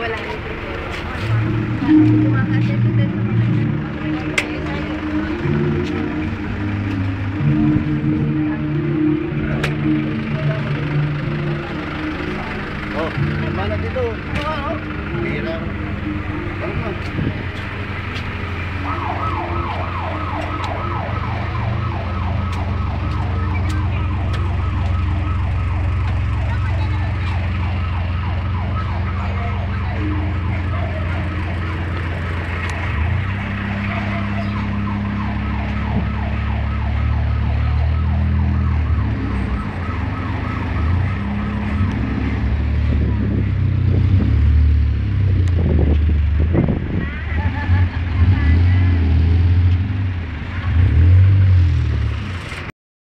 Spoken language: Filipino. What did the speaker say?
walang Oh, mana dito? Oh, oh. Hirap.